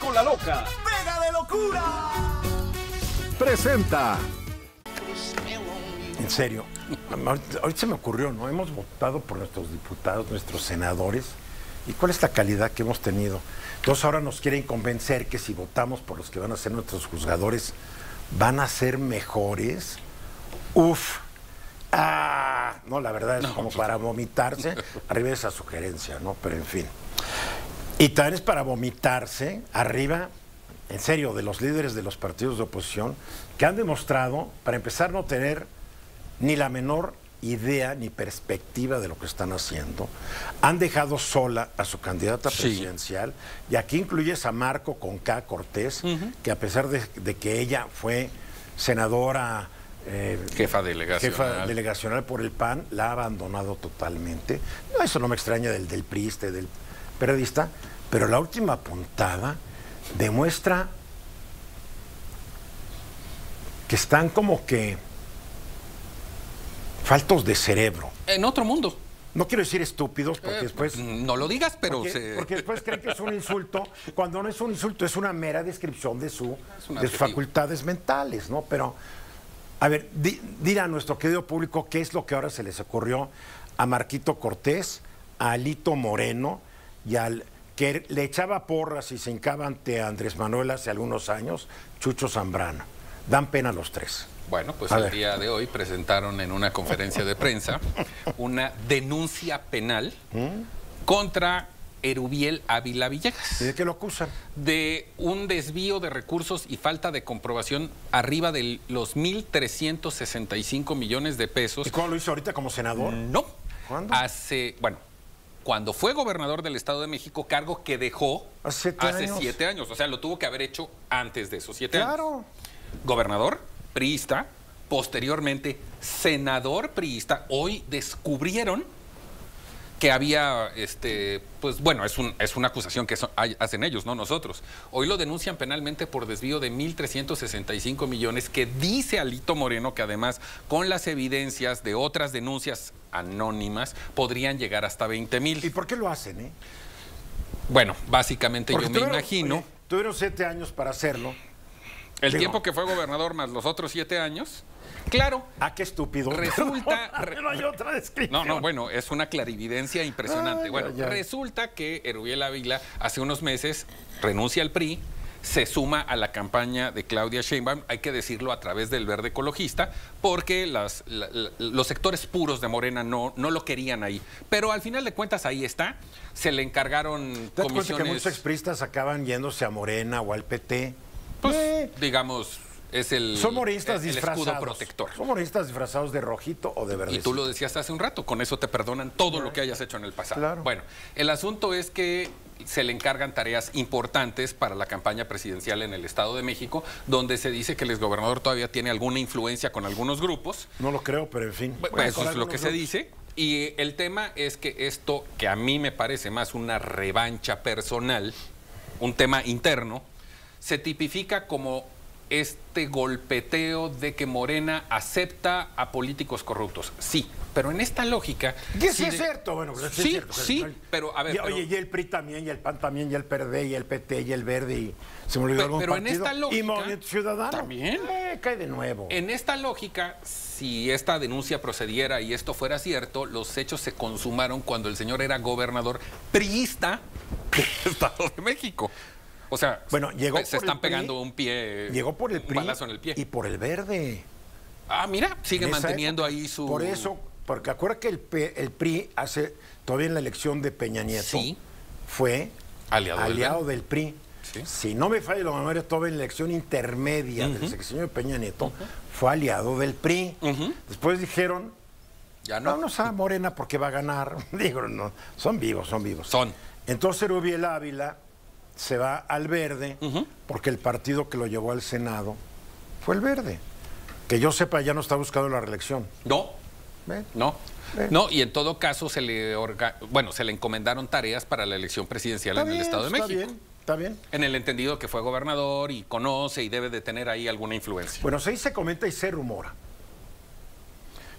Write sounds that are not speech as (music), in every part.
con la loca. ¡Pega de locura! Presenta. En serio, ahorita, se me ocurrió, ¿no? Hemos votado por nuestros diputados, nuestros senadores. ¿Y cuál es la calidad que hemos tenido? Entonces ahora nos quieren convencer que si votamos por los que van a ser nuestros juzgadores, van a ser mejores. Uf. Ah, no, la verdad es como para vomitarse. Arriba de esa sugerencia, ¿no? Pero en fin. Y también es para vomitarse arriba, en serio, de los líderes de los partidos de oposición, que han demostrado, para empezar, no tener ni la menor idea ni perspectiva de lo que están haciendo. Han dejado sola a su candidata Sí. presidencial, y aquí incluyes a Marco con K. Cortés, que a pesar de, de que ella fue senadora. eh, Jefa delegacional. jefa delegacional por el PAN, la ha abandonado totalmente. No, eso no me extraña del, del priiste, del periodista, pero la última puntada demuestra que están como que faltos de cerebro. En otro mundo. No quiero decir estúpidos porque Eh, después... No lo digas, pero Porque, se- porque después creen que es un insulto, cuando no es un insulto, es una mera descripción de, su, de sus facultades mentales, ¿no? Pero, a ver, di, dirá a nuestro querido público qué es lo que ahora se les ocurrió a Marquito Cortés, a Alito Moreno y al que le echaba porras y se hincaba ante Andrés Manuel hace algunos años, Chucho Zambrano. Dan pena los tres. Bueno, pues el día de hoy presentaron en una conferencia de prensa (laughs) una denuncia penal contra Erubiel Ávila Villegas ¿Y de qué lo acusan? de un desvío de recursos y falta de comprobación arriba de los 1.365 millones de pesos. ¿Y cómo lo hizo ahorita como senador? No. ¿Cuándo? Hace, bueno, cuando fue gobernador del Estado de México, cargo que dejó Hace siete años. siete años. O sea, lo tuvo que haber hecho antes de esos siete años Claro. gobernador priista, posteriormente senador priista, hoy descubrieron que había, este, pues bueno, es, un- es una acusación que son- hay- hacen ellos, no nosotros. Hoy lo denuncian penalmente por desvío de 1.365 millones, que dice Alito Moreno que además con las evidencias de otras denuncias anónimas podrían llegar hasta 20 ¿Y mil. por qué lo hacen, eh? Bueno, básicamente Porque yo me tuvieron- imagino oye, tuvieron siete años para hacerlo. El digo- tiempo que fue gobernador más los otros siete años. Claro, Ah, qué estúpido. Resulta- (laughs) no hay otra descripción. No, no, bueno, es una clarividencia impresionante. Ay, bueno, ay, ay. resulta que Erubiel Ávila hace unos meses renuncia al PRI, se suma a la campaña de Claudia Sheinbaum, hay que decirlo a través del verde ecologista, porque las- la- la- los sectores puros de Morena no, no lo querían ahí. Pero al final de cuentas ahí está, se le encargaron ¿Te das cuenta que comisiones, muchos expristas acaban yéndose a Morena o al PT? Pues, Eh, digamos, es el, son moristas el- el escudo protector. Son moristas disfrazados de rojito o de verde. Y tú lo decías hace un rato, con eso te perdonan todo lo que hayas hecho en el pasado. Claro. Bueno, el asunto es que se le encargan tareas importantes para la campaña presidencial en el Estado de México, donde se dice que el exgobernador todavía tiene alguna influencia con algunos grupos. No lo creo, pero en fin. Bueno, eso es lo que se dice. Y el tema es que esto, que a mí me parece más una revancha personal, un tema interno, se tipifica como este golpeteo de que Morena acepta a políticos corruptos. Sí, pero en esta lógica... Que sí si es de- cierto, bueno, sí, Sí, es cierto. sí, pero a ver... Y, pero- Oye, y el PRI también, y el PAN también, y el PRD, y el PT, y el Verde, y se me olvidó Pe- algún pero en esta lógica- Y Movimiento Ciudadano. ¿También? Eh, cae de nuevo. En esta lógica, si esta denuncia procediera y esto fuera cierto, los hechos se consumaron cuando el señor era gobernador priista del (laughs) Estado de México. O sea, Bueno, llegó se están PRI, pegando un pie, Llegó por el un PRI balazo en el pie. y por el Verde. ah, mira, sigue manteniendo época. ahí su... Por eso, porque acuerda que el, P- el PRI hace, todavía en la elección de Peña Nieto, Sí. fue Aliado del aliado Verde. del PRI. Sí. Si no me falla la memoria, todavía en la elección intermedia del sexenio de Peña Nieto, fue aliado del PRI. Después dijeron, Ya no. vámonos a Morena porque va a ganar. (laughs) Digo, no, son vivos, son vivos. Son. Entonces Rubiel Ávila se va al verde porque el partido que lo llevó al Senado fue el verde. Que yo sepa, ya no está buscando la reelección. No, no. No, y en todo caso se le orga- bueno, se le encomendaron tareas para la elección presidencial Está en el Estado de está México. bien, está bien. En el entendido que fue gobernador y conoce y debe de tener ahí alguna influencia. Bueno, se se comenta y se rumora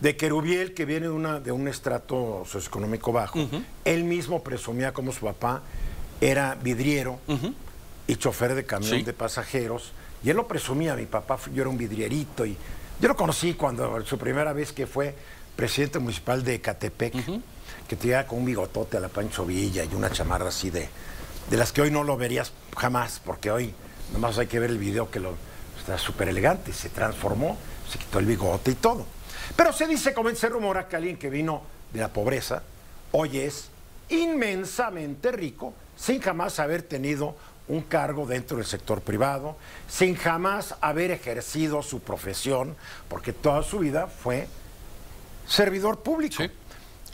de que Rubiel, que viene de, una, de un estrato socioeconómico bajo, él mismo presumía como su papá era vidriero y chofer de camión Sí. de pasajeros. Y él lo presumía, mi papá, yo era un vidrierito y yo lo conocí cuando su primera vez que fue presidente municipal de Ecatepec, que tenía con un bigotote a la Pancho Villa y una chamarra así de, de las que hoy no lo verías jamás, porque hoy nomás hay que ver el video que lo está súper elegante, se transformó, se quitó el bigote y todo. Pero se dice, como se rumora, que alguien que vino de la pobreza hoy es inmensamente rico sin jamás haber tenido un cargo dentro del sector privado, sin jamás haber ejercido su profesión, porque toda su vida fue servidor público. Sí.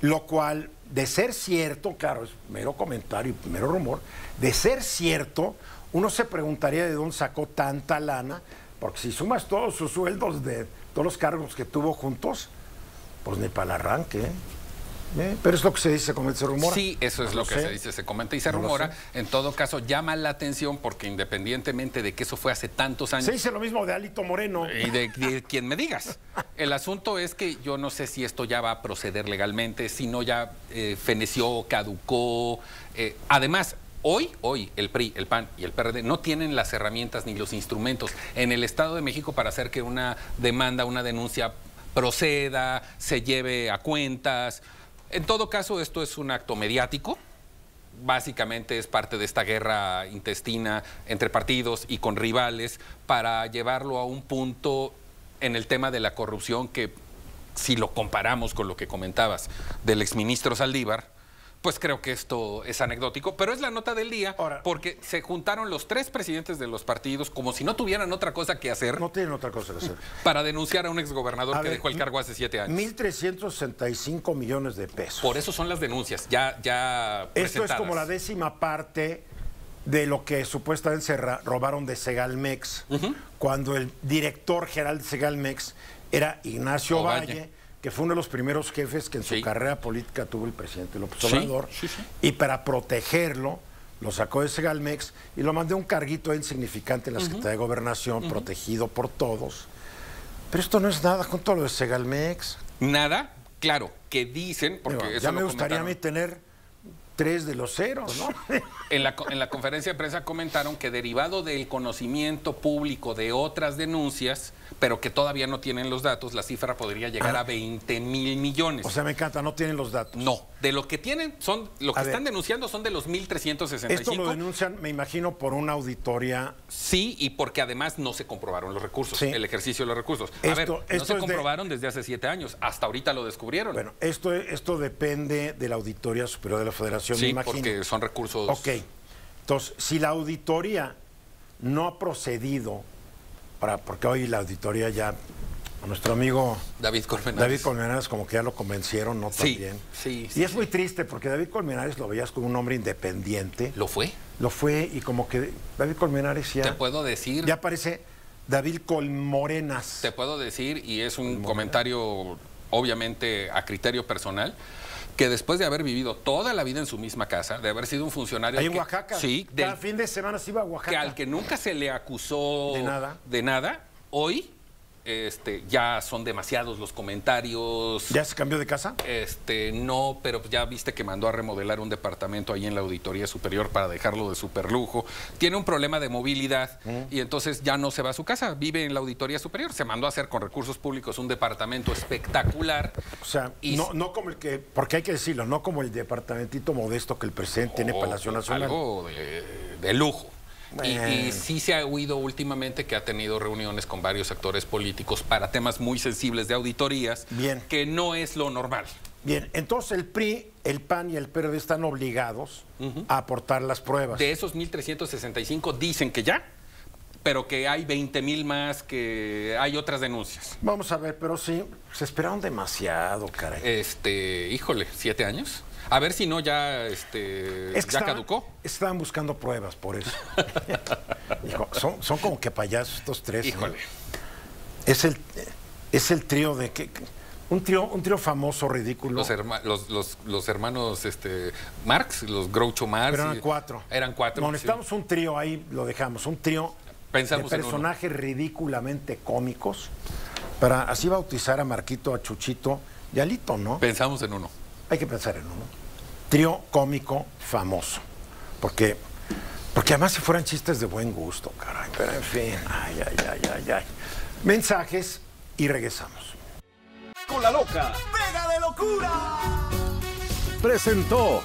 Lo cual, de ser cierto, claro, es mero comentario y mero rumor, de ser cierto, uno se preguntaría de dónde sacó tanta lana, porque si sumas todos sus sueldos de todos los cargos que tuvo juntos, pues ni para el arranque. ¿eh? ¿Eh? Pero es lo que se dice, como se rumora. Sí, eso es No lo que sé. se dice, se comenta y se No rumora. En todo caso, llama la atención porque independientemente de que eso fue hace tantos años Se dice lo mismo de Alito Moreno. y de, de quien me digas, el asunto es que yo no sé si esto ya va a proceder legalmente, si no ya eh, feneció, caducó. eh, además, hoy, hoy el PRI, el PAN y el PRD no tienen las herramientas ni los instrumentos en el Estado de México para hacer que una demanda, una denuncia proceda, se lleve a cuentas. En todo caso, esto es un acto mediático. Básicamente es parte de esta guerra intestina entre partidos y con rivales para llevarlo a un punto en el tema de la corrupción que, si lo comparamos con lo que comentabas del exministro Saldívar, pues creo que esto es anecdótico, pero es la nota del día Ahora- porque se juntaron los tres presidentes de los partidos como si no tuvieran otra cosa que hacer No tienen otra cosa que hacer. (laughs) para denunciar a un exgobernador A que ver, dejó el cargo hace siete años. 1.365 millones de pesos. Por eso son las denuncias, ya, ya Esto es como la décima parte de lo que supuestamente se robaron de Segalmex, cuando el director general de Segalmex era Ignacio Ovalle. Valle, que fue uno de los primeros jefes que en Sí. su carrera política tuvo el presidente López Obrador, sí, sí. y para protegerlo lo sacó de Segalmex y lo mandó a un carguito insignificante en la Secretaría de Gobernación, protegido por todos. Pero esto no es nada junto a lo de Segalmex. Nada, claro, que dicen, porque Digo, eso ya me gustaría a mí comentaron. tener tres de los ceros, ¿no? (laughs) En la, en la conferencia de prensa comentaron que derivado del conocimiento público de otras denuncias, pero que todavía no tienen los datos, la cifra podría llegar a 20 mil millones. Ah. O sea, me encanta, no tienen los datos. no, de lo que tienen son, lo que A ver. están denunciando son de los 1.365. Esto lo denuncian, me imagino, por una auditoría. Sí, y porque además no se comprobaron los recursos, Sí. el ejercicio de los recursos. A Esto- ver, no se es de- comprobaron desde hace siete años, hasta ahorita lo descubrieron. Bueno, esto, esto depende de la Auditoría Superior de la Federación, me imagino. porque son recursos. Ok. Entonces, si la auditoría no ha procedido, para, porque hoy la auditoría ya, a nuestro amigo David Colmenares. David Colmenares como que ya lo convencieron, ¿no? Sí, También. sí, Y sí, es muy triste porque David Colmenares lo veías como un hombre independiente. ¿Lo fue? Lo fue y como que David Colmenares ya, Te puedo decir. ya parece David Colmorenas. Te puedo decir, y es un comentario obviamente a criterio personal, que después de haber vivido toda la vida en su misma casa, de haber sido un funcionario... Ahí en que- Oaxaca. Sí, Cada fin de semana se iba a Oaxaca. que al que nunca se le acusó De nada. de nada, hoy este, ya son demasiados los comentarios. ¿Ya se cambió de casa? Este, no, pero ya viste que mandó a remodelar un departamento ahí en la Auditoría Superior para dejarlo de superlujo. Tiene un problema de movilidad y entonces ya no se va a su casa, vive en la Auditoría Superior. Se mandó a hacer con recursos públicos un departamento espectacular. O sea, Y- no, no como el que, porque hay que decirlo, no como el departamentito modesto que el presidente tiene o Palacio Nacional. Algo de, de lujo. Y- sí se ha oído últimamente que ha tenido reuniones con varios actores políticos para temas muy sensibles de auditorías, Bien. que no es lo normal. Bien, entonces el PRI, el PAN y el PRD están obligados a aportar las pruebas. De esos 1.365 dicen que ya, pero que hay 20 mil más, que hay otras denuncias. Vamos a ver, pero sí, se esperaron demasiado, caray. Este, híjole, ¿siete años? A ver si no ya, este, Es que ya estaban- caducó. Estaban buscando pruebas, por eso. (laughs) Hijo, son, son como que payasos estos tres. ¿eh? Híjole. Es el, es el trío de que un trío, un trío famoso, ridículo. Los, herma- los, los- los hermanos este, Marx, los Groucho Marx. Pero eran cuatro. Eran cuatro. No, sí. necesitamos un trío ahí, lo dejamos, un trío Pensamos de personajes ridículamente cómicos para así bautizar a Marquito, a Chuchito y a Lito, ¿no? Pensamos en uno. Hay que pensar en uno. Trío cómico famoso. Porque Porque además si fueran chistes de buen gusto, caray. Pero en fin, ay, ay, ay, ay, ay. Mensajes y regresamos. Con la loca. ¡Pega de locura! Presentó